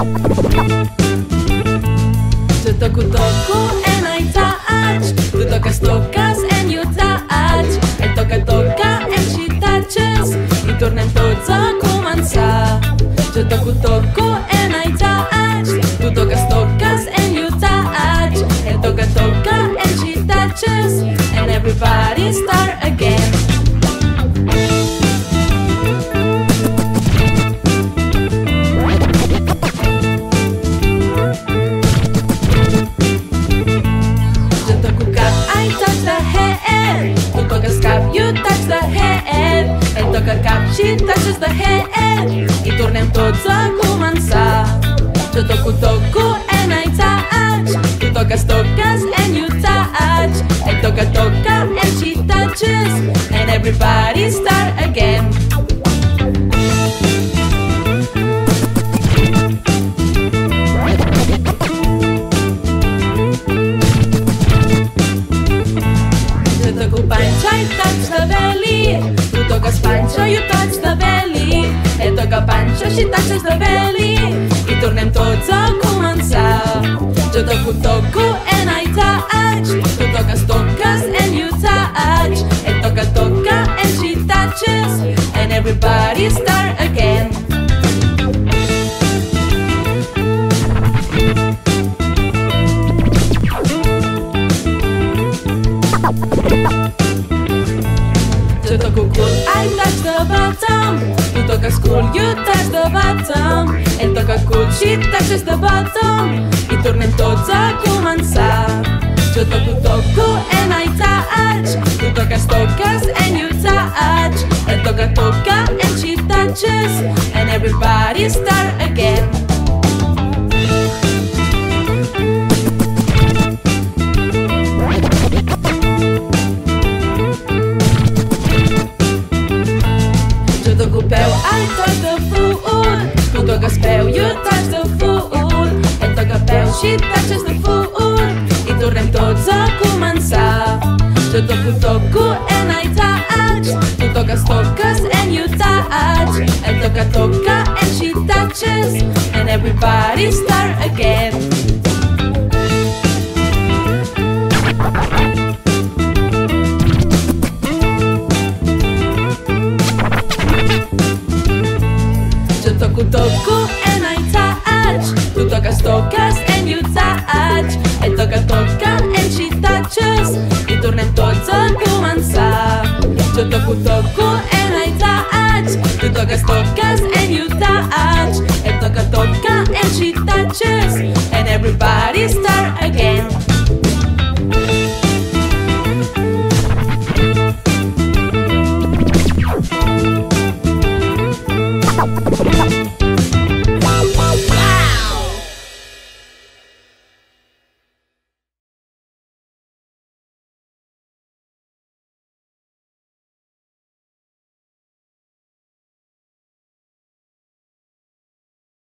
Tu toco, toco and I touch? Tu tocas, tocas and you touch? Ell toca, toca and she touches. I tornem tots a començar Jo toco, toco and I touch? Tu toques, toques and you touch? Ell toca, toca and she touches. And everybody start again touch the head. Ell toca cap, she touches the head. I tornem tots a començar. Jo toco, toco and I touch. Tu toques, toques and you touch. Ell toca, toca and she touches. And everybody start panxa, you touch the belly Ell toca panxa, she touches the belly I tornem tots a començar. Jo toco, toco and I touch Tu toques, toques and you touch Ell toca, toca and she touches And everybody start again Touch the bottom Ell toca she touches the bottom I tornem tots a començar. Jo toco, toco and I touch Tu toques, toques and you touch Ell toca, toca and she touches And everybody start she touches the foot I tornem tots a començar. Jo toco, toco and I touch Tu toques, toques and you touch Ell toca, toca and she touches And everybody start again. Jo toco, toco and I touch Tu toques, toques touch toca, toca and she touches I tornem tots a començar. Jo toco, toco and I touch Tu toques, toques and you touch toca and she touches And everybody start again